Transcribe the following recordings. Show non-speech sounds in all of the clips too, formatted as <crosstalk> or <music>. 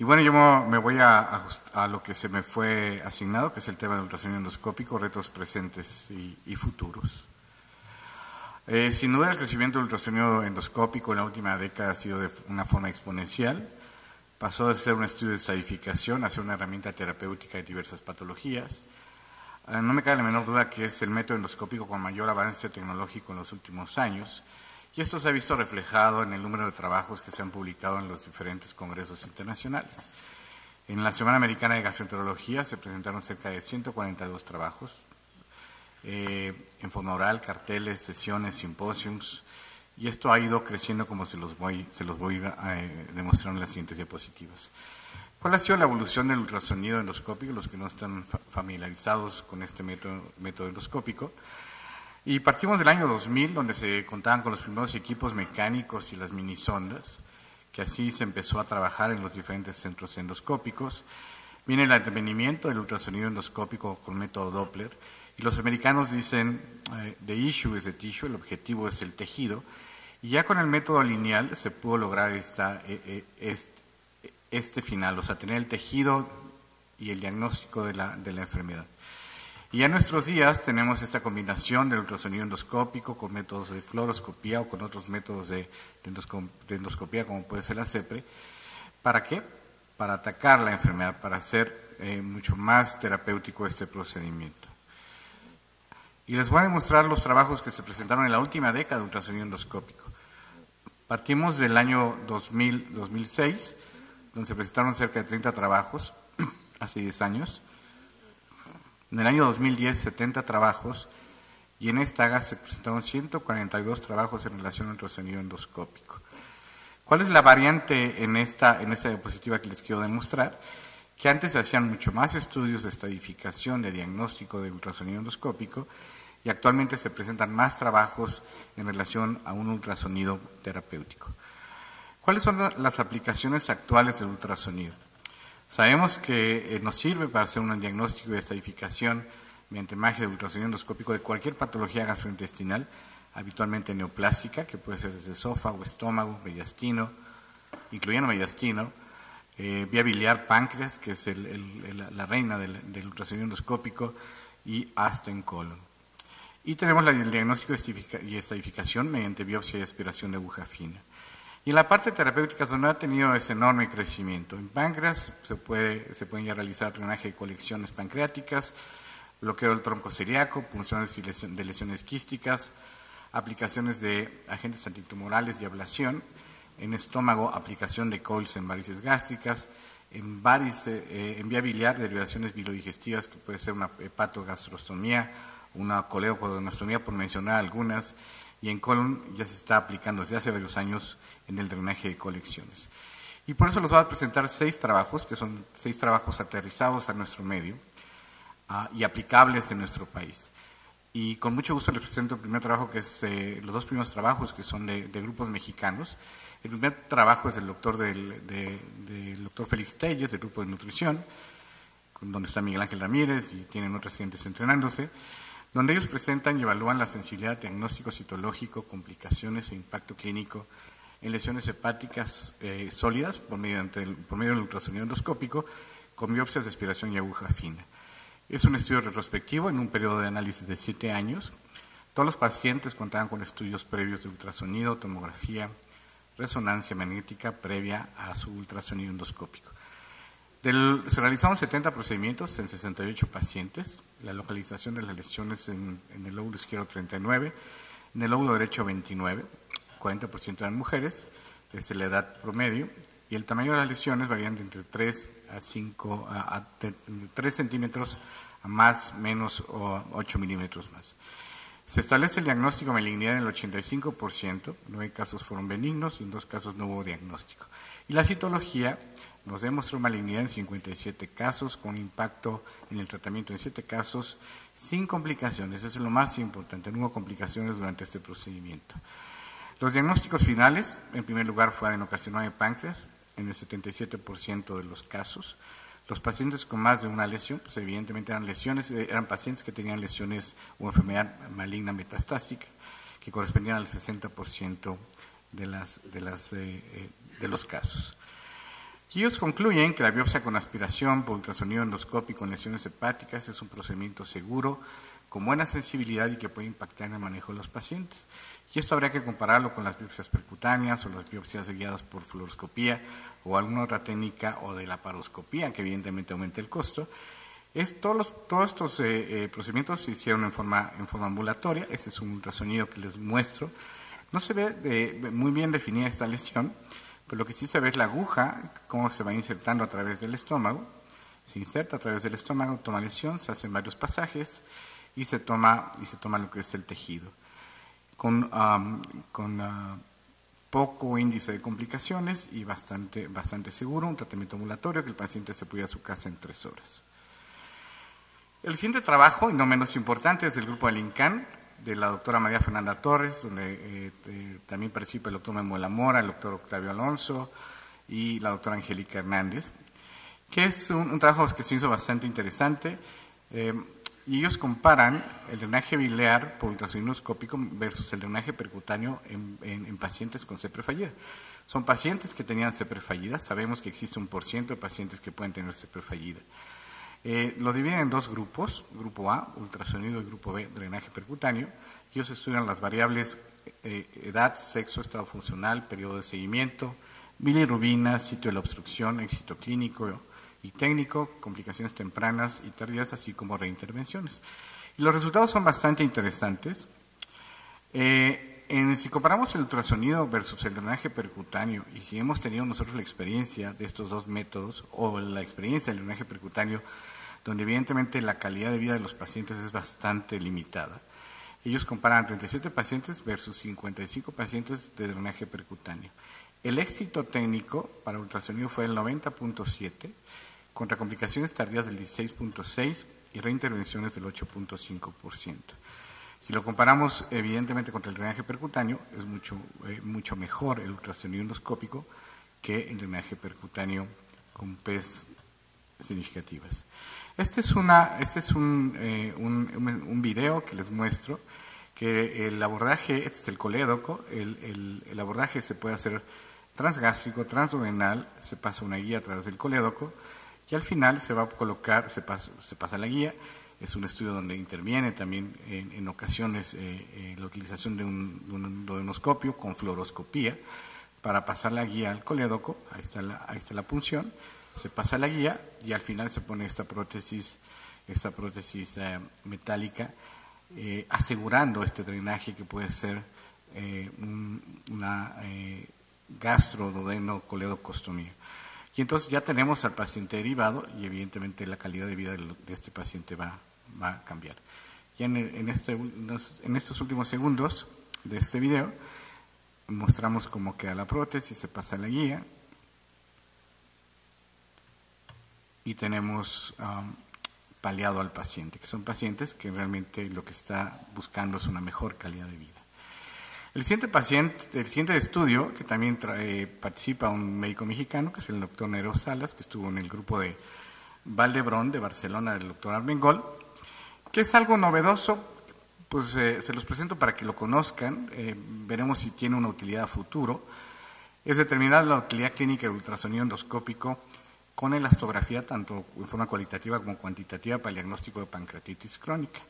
Y bueno, yo me voy a, a, lo que se me fue asignado, que es el tema del ultrasonido endoscópico, retos presentes y, futuros. Eh, sin duda, el crecimiento del ultrasonido endoscópico en la última década ha sido de una forma exponencial. Pasó de ser un estudio de estadificación a ser una herramienta terapéutica de diversas patologías. Eh, no me cabe la menor duda que es el método endoscópico con mayor avance tecnológico en los últimos años esto se ha visto reflejado en el número de trabajos que se han publicado en los diferentes congresos internacionales. En la Semana Americana de Gastroenterología se presentaron cerca de 142 trabajos eh, en forma oral, carteles, sesiones, simposiums, y esto ha ido creciendo como se los voy, se los voy a eh, demostrar en las siguientes diapositivas. ¿Cuál ha sido la evolución del ultrasonido endoscópico? Los que no están familiarizados con este método endoscópico. Y partimos del año 2000, donde se contaban con los primeros equipos mecánicos y las minisondas, que así se empezó a trabajar en los diferentes centros endoscópicos. Viene el advenimiento del ultrasonido endoscópico con método Doppler, y los americanos dicen, eh, the issue is the tissue, el objetivo es el tejido, y ya con el método lineal se pudo lograr esta, eh, este, final, o sea, tener el tejido y el diagnóstico de la, de la enfermedad. Y en nuestros días tenemos esta combinación del ultrasonido endoscópico con métodos de fluoroscopía o con otros métodos de, endoscopía como puede ser la CEPRE. ¿Para qué? Para atacar la enfermedad, para hacer eh, mucho más terapéutico este procedimiento. Y les voy a demostrar los trabajos que se presentaron en la última década de ultrasonido endoscópico. Partimos del año 2000, 2006, donde se presentaron cerca de 30 trabajos, <clears throat> hace 10 años, en el año 2010, 70 trabajos y en esta AGA se presentaron 142 trabajos en relación al ultrasonido endoscópico. ¿Cuál es la variante en esta, en esta diapositiva que les quiero demostrar? Que antes se hacían mucho más estudios de estadificación, de diagnóstico de ultrasonido endoscópico y actualmente se presentan más trabajos en relación a un ultrasonido terapéutico. ¿Cuáles son las aplicaciones actuales del ultrasonido? Sabemos que eh, nos sirve para hacer un diagnóstico de estadificación mediante magia de ultrasonido endoscópico de cualquier patología gastrointestinal, habitualmente neoplásica, que puede ser desde esófago, estómago, mediastino, incluyendo mediastino, eh, vía biliar, páncreas, que es la reina del, del ultrasonido endoscópico, y hasta en colon. Y tenemos el diagnóstico y estadificación mediante biopsia y aspiración de aguja fina. Y en la parte terapéutica no ha tenido ese enorme crecimiento. En páncreas se, puede, se pueden ya realizar drenaje de colecciones pancreáticas, bloqueo del tronco celíaco, punciones de lesiones quísticas, aplicaciones de agentes antitumorales y ablación, en estómago aplicación de coils en varices gástricas, en, varice, eh, en vía biliar derivaciones bilodigestivas que puede ser una hepatogastrostomía, una coleocodonostomía por mencionar algunas, y en colon ya se está aplicando desde hace varios años en el drenaje de colecciones. Y por eso les voy a presentar seis trabajos, que son seis trabajos aterrizados a nuestro medio ah, y aplicables en nuestro país. Y con mucho gusto les presento el primer trabajo, que es eh, los dos primeros trabajos, que son de, grupos mexicanos. El primer trabajo es del doctor, del, doctor Félix Telles, del grupo de nutrición, donde está Miguel Ángel Ramírez y tienen otras gentes entrenándose, donde ellos presentan y evalúan la sensibilidad diagnóstico citológico, complicaciones e impacto clínico en lesiones hepáticas eh, sólidas por medio, por medio del ultrasonido endoscópico con biopsias de aspiración y aguja fina. Es un estudio retrospectivo en un periodo de análisis de siete años. Todos los pacientes contaban con estudios previos de ultrasonido, tomografía, resonancia magnética previa a su ultrasonido endoscópico. se realizaron 70 procedimientos en 68 pacientes, la localización de las lesiones en, en el lóbulo izquierdo 39, en el lóbulo derecho 29, 40% eran mujeres, es la edad promedio, y el tamaño de las lesiones varían de entre 3 a 5, a, 3 centímetros a más, menos o 8 milímetros más. Se establece el diagnóstico de malignidad en el 85%, nueve casos fueron benignos y en dos casos no hubo diagnóstico. Y la citología nos demostró malignidad en 57 casos, con impacto en el tratamiento en 7 casos, sin complicaciones. Eso es lo más importante, no hubo complicaciones durante este procedimiento. Los diagnósticos finales, en primer lugar, fue adenocarcinoma de páncreas, en el 77% de los casos. Los pacientes con más de una lesión, pues evidentemente eran lesiones, eh, eran pacientes que tenían lesiones o enfermedad maligna metastásica, que correspondían al 60% de, eh, eh, de los casos. Y ellos concluyen que la biopsia con aspiración por ultrasonido endoscópico en lesiones hepáticas es un procedimiento seguro, con buena sensibilidad y que puede impactar en el manejo de los pacientes. Y esto habría que compararlo con las biopsias percutáneas o las biopsias guiadas por fluoroscopía o alguna otra técnica o de la paroscopía, que evidentemente aumenta el costo. todos, estos eh, eh, procedimientos se hicieron en forma, en forma ambulatoria. Este es un ultrasonido que les muestro. No se ve muy bien definida esta lesión, pero lo que sí se ve es la aguja, cómo se va insertando a través del estómago. Se inserta a través del estómago, toma lesión, se hacen varios pasajes y se toma, y se toma lo que es el tejido con, con ah, poco índice de complicaciones y bastante, bastante seguro, un tratamiento ambulatorio que el paciente se ir a su casa en tres horas. El siguiente trabajo, y no menos importante, es del grupo del INCAN, de la doctora María Fernanda Torres, donde eh, eh, también participa el doctor Manuel Mora, el doctor Octavio Alonso y la doctora Angélica Hernández, que es un, trabajo que se hizo bastante interesante. Eh, y ellos comparan el drenaje biliar por ultrasoninoscópico versus el drenaje percutáneo en, pacientes con CEPRE fallida. Son pacientes que tenían CEPRE fallida, sabemos que existe un por ciento de pacientes que pueden tener CEPRE fallida. Eh, lo dividen en dos grupos, grupo A, ultrasonido, y grupo B, drenaje percutáneo. Ellos estudian las variables eh, edad, sexo, estado funcional, periodo de seguimiento, bilirrubina, sitio de la obstrucción, éxito clínico, y técnico, complicaciones tempranas y tardías, así como reintervenciones. Y los resultados son bastante interesantes. Eh, en, si comparamos el ultrasonido versus el drenaje percutáneo, y si hemos tenido nosotros la experiencia de estos dos métodos, o la experiencia del drenaje percutáneo, donde evidentemente la calidad de vida de los pacientes es bastante limitada, ellos comparan 37 pacientes versus 55 pacientes de drenaje percutáneo. El éxito técnico para ultrasonido fue el 90.7 contra complicaciones tardías del 16.6% y reintervenciones del 8.5%. Si lo comparamos evidentemente contra el drenaje percutáneo, es mucho, eh, mucho mejor el ultrasonido endoscópico que el drenaje percutáneo con PES significativas. Este es, una, este es un, eh, un, video que les muestro, que el abordaje, este es el colédoco, el, el abordaje se puede hacer transgástrico, transduodenal, se pasa una guía a través del colédoco, y al final se va a colocar, se pasa, se pasa la guía, es un estudio donde interviene también en, ocasiones eh, eh, la utilización de un, un con fluoroscopía para pasar la guía al colédoco, ahí está la, ahí está la punción, se pasa la guía y al final se pone esta prótesis, esta prótesis eh, metálica asegurando este drenaje que puede ser una gastrododeno-coledocostomía. Y entonces ya tenemos al paciente derivado y evidentemente la calidad de vida de este paciente va, a cambiar. Y en, este, en estos últimos segundos de este video mostramos cómo queda la prótesis, se pasa la guía y tenemos um, paliado al paciente, que son pacientes que realmente lo que está buscando es una mejor calidad de vida. El siguiente paciente, el siguiente estudio, que también participa un médico mexicano, que es el doctor Nero Salas, que estuvo en el grupo de Valdebrón de Barcelona, del doctor Armengol, que es algo novedoso, pues eh, se los presento para que lo conozcan, eh, veremos si tiene una utilidad a futuro. Es determinar la utilidad clínica del ultrasonido endoscópico con elastografía, tanto en forma cualitativa como cuantitativa, para el diagnóstico de pancreatitis crónica.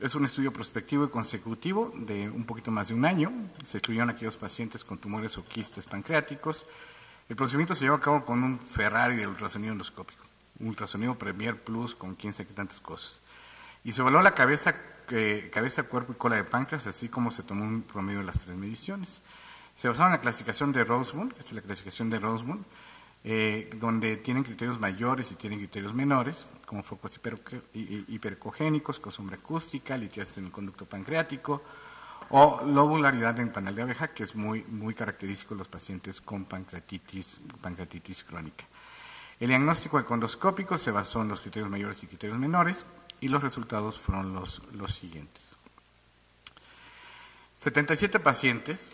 Es un estudio prospectivo y consecutivo de un poquito más de un año. Se excluyeron aquellos pacientes con tumores o quistes pancreáticos. El procedimiento se llevó a cabo con un Ferrari del ultrasonido endoscópico, ultrasonido Premier Plus con 15 tantas cosas. Y se evaluó la cabeza, cabeza, cuerpo y cola de páncreas, así como se tomó un promedio de las tres mediciones. Se basaron en la clasificación de Rosemont, que es la clasificación de Rosemont, eh, donde tienen criterios mayores y tienen criterios menores, como focos hipercogénicos, cosombra acústica, litiasis en el conducto pancreático, o lobularidad en panal de abeja, que es muy, muy característico de los pacientes con pancreatitis, pancreatitis crónica. El diagnóstico econdoscópico se basó en los criterios mayores y criterios menores, y los resultados fueron los, los siguientes. 77 pacientes,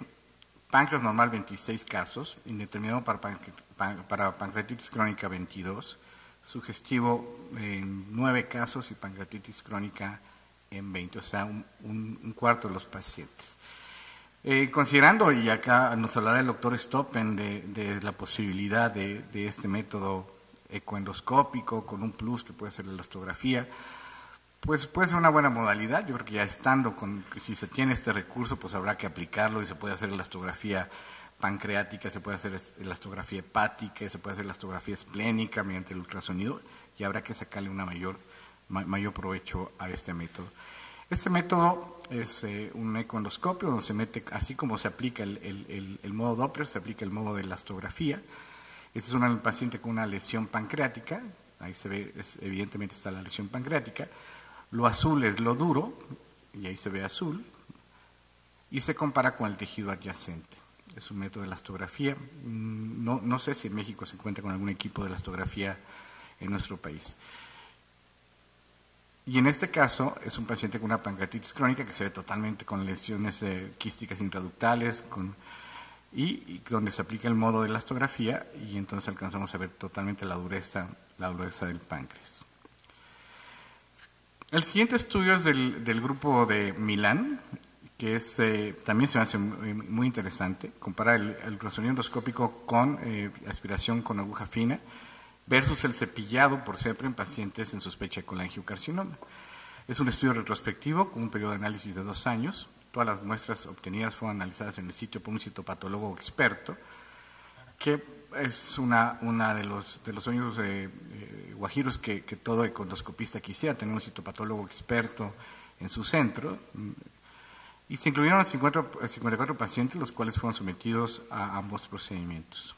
páncreas normal 26 casos, indeterminado para, pancreatitis crónica 22, sugestivo en 9 casos y pancreatitis crónica en 20, o sea, un, cuarto de los pacientes. Eh, considerando, y acá nos hablará el doctor Stoppen de, la posibilidad de, este método ecoendoscópico con un plus que puede ser la elastografía, pues puede ser una buena modalidad. Yo creo que ya estando con, si se tiene este recurso, pues habrá que aplicarlo y se puede hacer elastografía pancreática, se puede hacer elastografía hepática, se puede hacer elastografía esplénica mediante el ultrasonido y habrá que sacarle una mayor, mayor provecho a este método. Este método es eh, un ecoendoscopio donde se mete, así como se aplica el, modo Doppler, se aplica el modo de elastografía. Este es un paciente con una lesión pancreática, ahí se ve, evidentemente está la lesión pancreática. Lo azul es lo duro, y ahí se ve azul, y se compara con el tejido adyacente. Es un método de elastografía. Mm, no, no sé si en México se cuenta con algún equipo de elastografía en nuestro país. Y en este caso es un paciente con una pancreatitis crónica que se ve totalmente con lesiones eh, quísticas intraductales y, donde se aplica el modo de elastografía y entonces alcanzamos a ver totalmente la dureza, la dureza del páncreas. El siguiente estudio es del, grupo de Milán, que es, eh, también se me hace muy, interesante, comparar el, el endoscópico con eh, aspiración con aguja fina versus el cepillado por CEPRE en pacientes en sospecha de colangiocarcinoma. Es un estudio retrospectivo con un periodo de análisis de dos años. Todas las muestras obtenidas fueron analizadas en el sitio por un citopatólogo experto, que es una, una de, los, de los sueños eh, guajiros que, todo econdoscopista quisiera, tener un citopatólogo experto en su centro. Y se incluyeron a 54 pacientes, los cuales fueron sometidos a ambos procedimientos.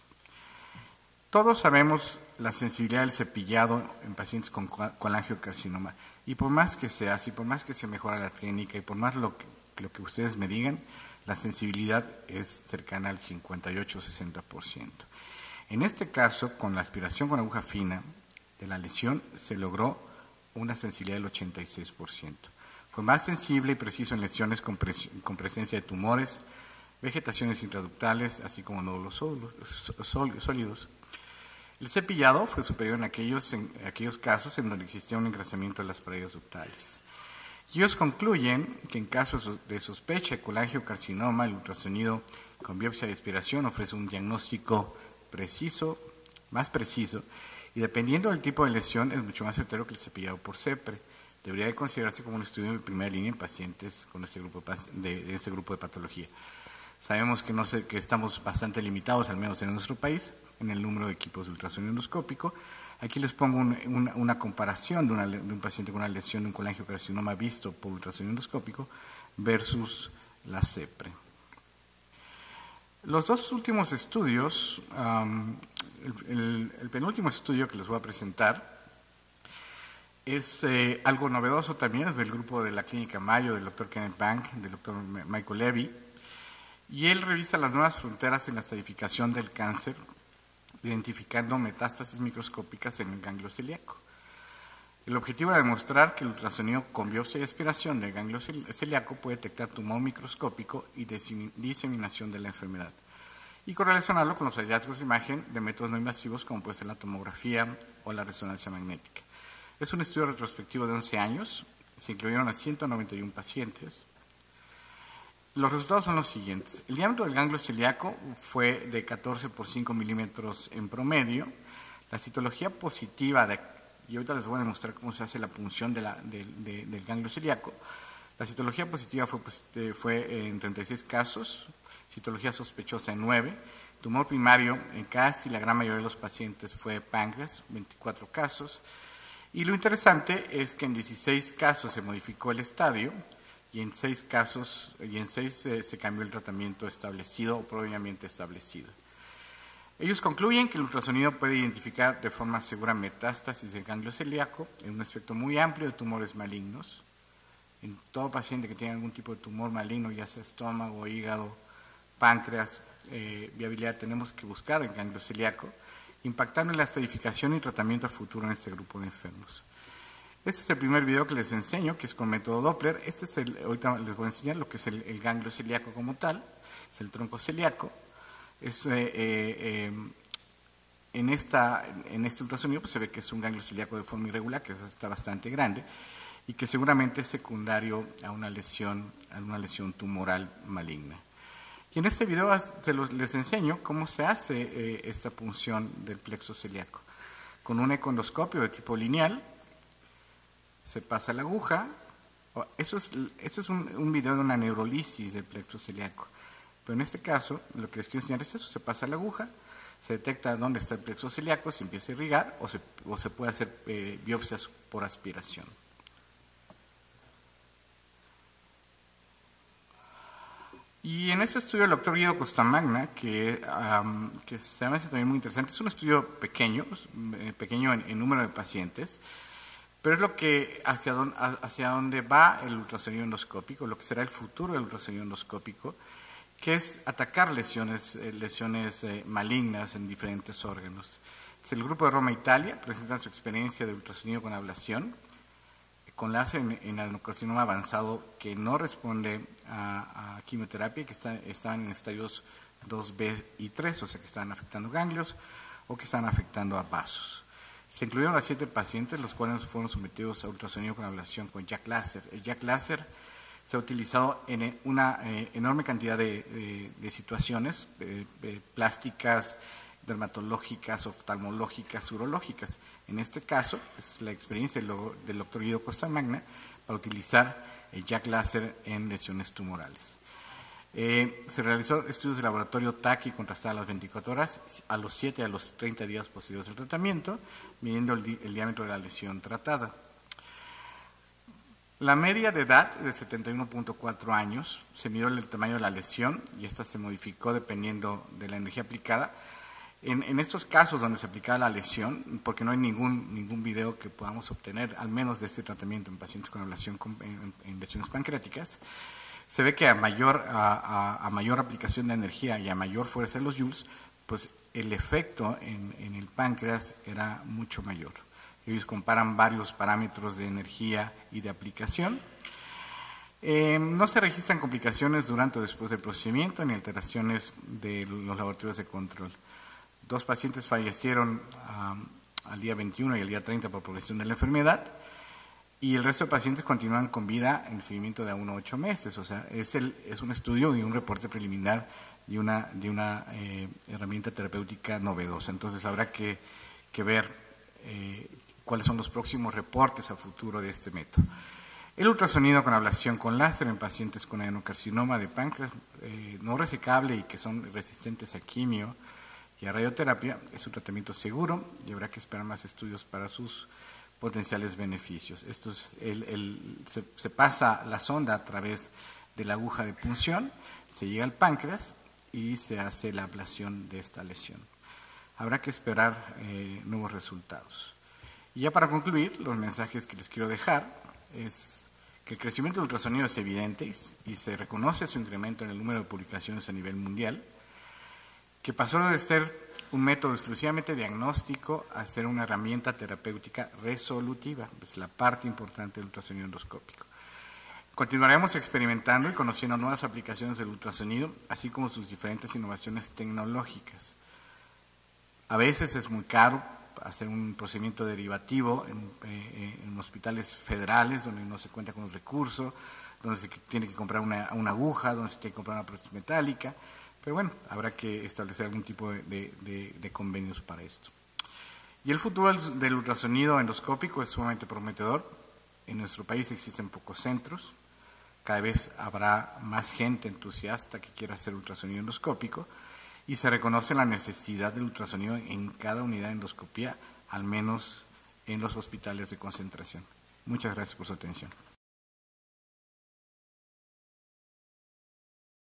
Todos sabemos la sensibilidad del cepillado en pacientes con colangiocarcinoma. Y por más que se hace, y por más que se mejora la técnica, y por más lo que, lo que ustedes me digan, la sensibilidad es cercana al 58-60%. En este caso, con la aspiración con aguja fina de la lesión, se logró una sensibilidad del 86%. Fue más sensible y preciso en lesiones con, con presencia de tumores, vegetaciones intraductales, así como nódulos sólidos el cepillado fue superior en aquellos, en aquellos casos en donde existía un engrasamiento de las paredes ductales. ellos concluyen que en casos de sospecha de colangiocarcinoma, el ultrasonido con biopsia de aspiración ofrece un diagnóstico preciso, más preciso, y dependiendo del tipo de lesión es mucho más certero que el cepillado por CEPRE. Debería de considerarse como un estudio de primera línea en pacientes con este grupo de, este grupo de patología. Sabemos que, no sé, que estamos bastante limitados, al menos en nuestro país, en el número de equipos de ultrasonido endoscópico. Aquí les pongo una, comparación de, un paciente con una lesión de un colangiocarcinoma visto por ultrasonido endoscópico versus la CEPRE. Los dos últimos estudios, el, penúltimo estudio que les voy a presentar es eh, algo novedoso también, es del grupo de la Clínica Mayo, del doctor Kenneth Bank, del doctor Michael Levy, y él revisa las nuevas fronteras en la estadificación del cáncer identificando metástasis microscópicas en el ganglio celíaco. El objetivo era demostrar que el ultrasonido con biopsia y aspiración del ganglio celíaco puede detectar tumor microscópico y diseminación de la enfermedad y correlacionarlo con los hallazgos de imagen de métodos no invasivos como puede ser la tomografía o la resonancia magnética. Es un estudio retrospectivo de 11 años, se incluyeron a 191 pacientes los resultados son los siguientes. El diámetro del ganglio celíaco fue de 14 por 5 milímetros en promedio. La citología positiva, de, y ahorita les voy a demostrar cómo se hace la punción del ganglio celíaco. La citología positiva fue, pues, fue en 36 casos, citología sospechosa en 9. Tumor primario en casi la gran mayoría de los pacientes fue páncreas, 24 casos. Y lo interesante es que en 16 casos se modificó el estadio, y en seis casos, y en seis eh, se cambió el tratamiento establecido o previamente establecido. Ellos concluyen que el ultrasonido puede identificar de forma segura metástasis del ganglio celíaco en un aspecto muy amplio de tumores malignos. En todo paciente que tenga algún tipo de tumor maligno, ya sea estómago, hígado, páncreas, eh, viabilidad, tenemos que buscar el ganglio celíaco, impactando en la estadificación y tratamiento futuro en este grupo de enfermos. Este es el primer video que les enseño, que es con método Doppler. Este es el, ahorita les voy a enseñar lo que es el, ganglio celíaco como tal, es el tronco celíaco. Es, eh, eh, em, en, esta, en este ultrasonido pues, se ve que es un ganglio celíaco de forma irregular, que está bastante grande, y que seguramente es secundario a una lesión, a una lesión tumoral maligna. Y en este video les enseño cómo se hace eh, esta punción del plexo celíaco. Con un econdoscopio de tipo lineal, se pasa la aguja. Eso es, eso es un, un, video de una neurolisis del plexo celíaco. Pero en este caso, lo que les quiero enseñar es eso, se pasa la aguja, se detecta dónde está el plexo celíaco, se empieza a irrigar o se, puede hacer eh, biopsias por aspiración. Y en ese estudio el doctor Guido Costamagna, que, que se me hace también muy interesante, es un estudio pequeño, eh, pequeño en, número de pacientes, pero es lo que hacia dónde, hacia dónde va el ultrasonido endoscópico, lo que será el futuro del ultrasonido endoscópico, que es atacar lesiones, eh, lesiones eh, malignas en diferentes órganos. El grupo de Roma Italia presenta su experiencia de ultrasonido con ablación, con láser en, en adenocarcinoma avanzado que no responde a, quimioterapia, que está, están en estadios 2B y 3, o sea que están afectando ganglios o que están afectando a vasos. Se incluyeron a siete pacientes, los cuales fueron sometidos a ultrasonido con ablación con Jack Láser. El Jack Láser se ha utilizado en una eh, enorme cantidad de, situaciones eh, eh, plásticas, dermatológicas, oftalmológicas, urológicas. En este caso, es la experiencia del, doctor Guido Costa Magna para utilizar el Jack Láser en lesiones tumorales. se realizó estudios de laboratorio TAC y contrastadas a las 24 horas, a los 7 a los 30 días posteriores al tratamiento, midiendo el diámetro de la lesión tratada. La media de edad de 71.4 años, se midió el tamaño de la lesión y esta se modificó dependiendo de la energía aplicada. En, estos casos donde se aplicaba la lesión, porque no hay ningún, ningún video que podamos obtener, al menos de este tratamiento en pacientes con ablación en, lesiones pancreáticas, se ve que a mayor, a, mayor aplicación de energía y a mayor fuerza de los joules, pues el efecto en, en el páncreas era mucho mayor. Ellos comparan varios parámetros de energía y de aplicación. Eh, no se registran complicaciones durante o después del procedimiento ni alteraciones de los laboratorios de control. Dos pacientes fallecieron al día 21 y al día 30 por progresión de la enfermedad y el resto de pacientes continúan con vida en seguimiento de a uno a ocho meses. O sea, es, un estudio y un reporte preliminar de una, de una eh, herramienta terapéutica novedosa. Entonces habrá que, que ver eh, cuáles son los próximos reportes a futuro de este método. El ultrasonido con ablación con láser en pacientes con adenocarcinoma de páncreas eh, no resecable y que son resistentes a quimio y a radioterapia es un tratamiento seguro y habrá que esperar más estudios para sus potenciales beneficios. Esto es el, se, pasa la sonda a través de la aguja de punción, se llega al páncreas y se hace la ablación de esta lesión. Habrá que esperar eh, nuevos resultados. Y ya para concluir, los mensajes que les quiero dejar es que el crecimiento del ultrasonido es evidente y se reconoce su incremento en el número de publicaciones a nivel mundial, que pasó de ser un método exclusivamente diagnóstico a ser una herramienta terapéutica resolutiva, es la parte importante del ultrasonido endoscópico. Continuaremos experimentando y conociendo nuevas aplicaciones del ultrasonido, así como sus diferentes innovaciones tecnológicas. A veces es muy caro hacer un procedimiento derivativo eh, en, hospitales federales donde no se cuenta con los recursos, donde se tiene que comprar una, aguja, donde se tiene que comprar una prótesis metálica, pero bueno, habrá que establecer algún tipo de, convenios para esto. Y el futuro del ultrasonido endoscópico es sumamente prometedor. En nuestro país existen pocos centros, cada vez habrá más gente entusiasta que quiera hacer ultrasonido endoscópico, y se reconoce la necesidad del ultrasonido en cada unidad de endoscopía, al menos en los hospitales de concentración. Muchas gracias por su atención.